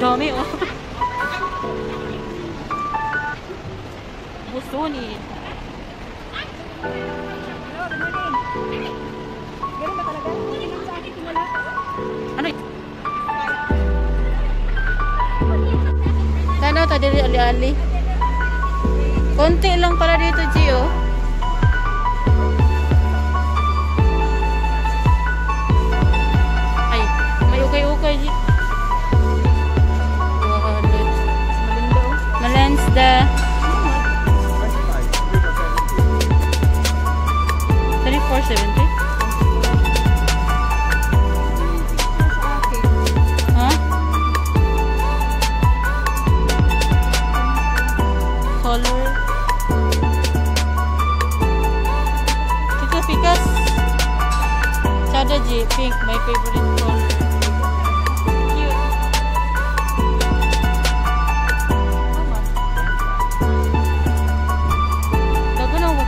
Romeo oh. Busuni Ano? Tanaw ta diri ali-ali. Konti lang pala dito, Gio. Chada G, pink, my favorite color.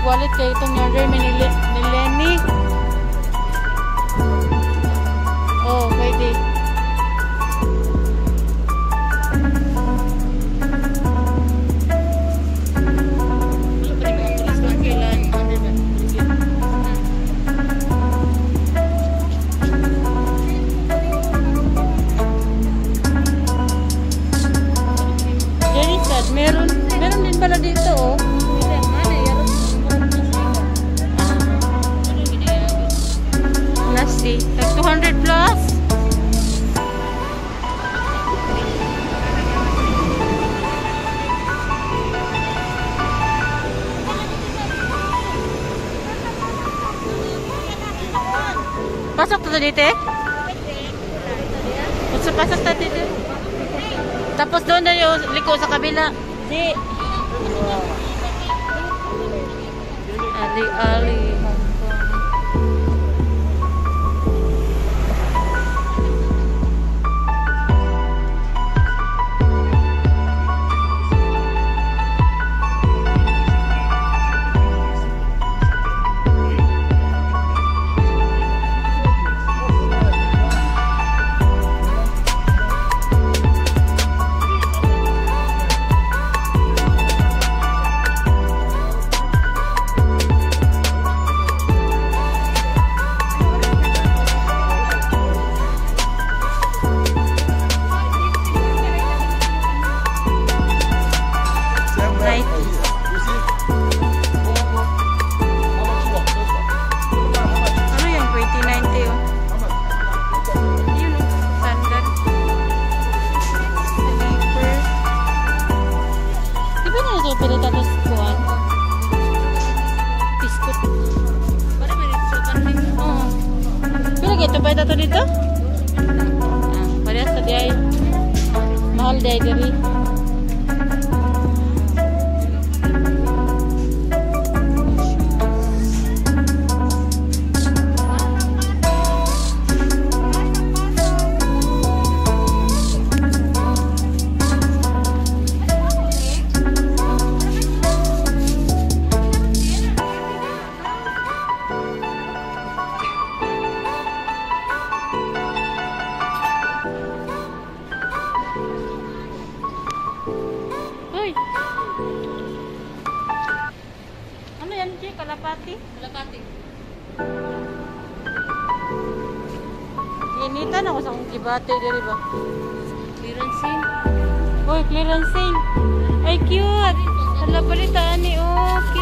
Mag-wallet kayo itong order ni Lenny. 200 plus? Pasok to dito eh? Pasok, to dito. Tapos doon na yung liko sa kabila. Di. Ali, Ali. Kalapati? Kalapati. Initan ako sa kibate, diri ba? Clearance sale. Uy, clearance sale. Ay, cute! Hala, balitaan ni, oh, cute.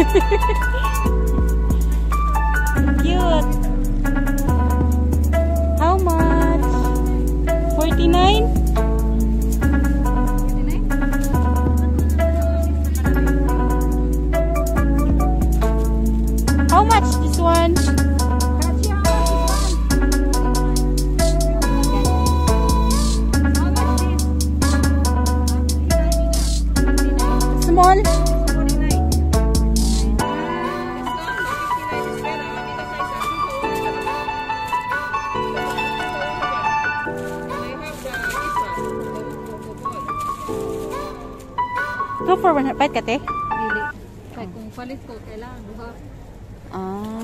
Hehehehe for 100. Pahit ka, te? Dili. Kung palit ko, kailangan duha. Ah.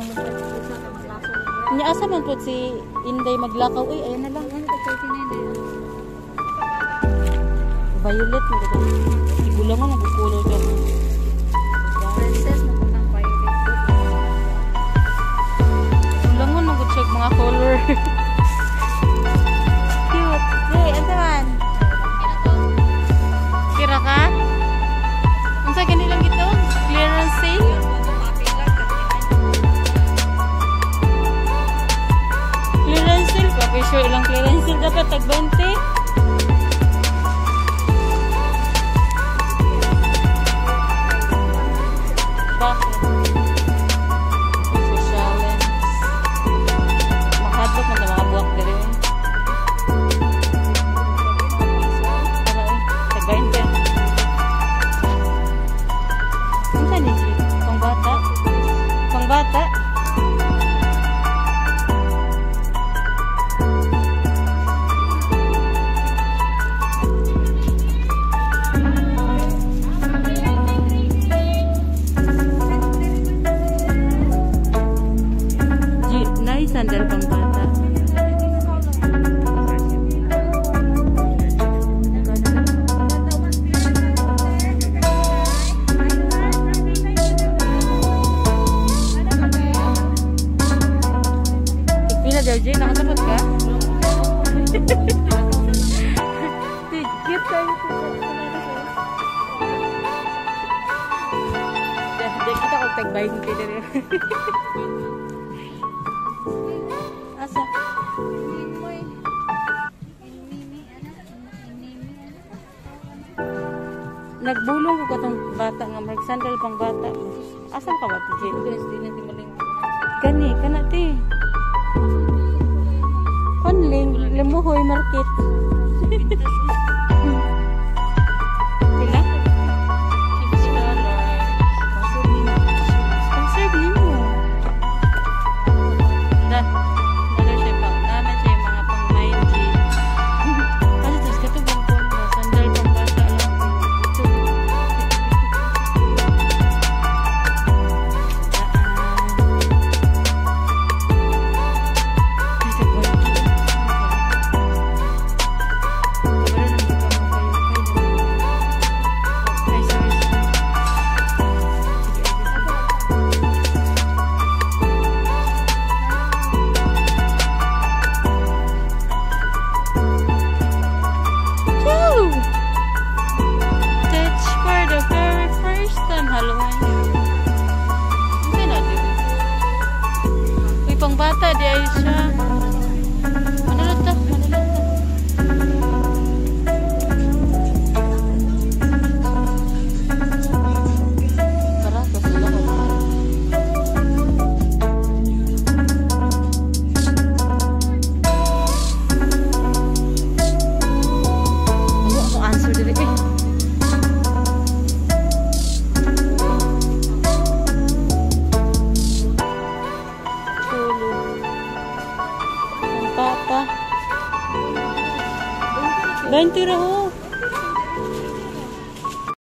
Nya asa man po si Inday maglakaw. Uy, ayan na lang. 39 na yun? Violet mo ka Igulangan ang kukulor ka. Princess na po ng violet. Igulangan ang check mga color. kita tag-buying kayo dito. Asa? Nagbulong ko katong bata nga mag sandal pang bata. Asan ka ba, Tijin? Gani, kana ti. Yeah.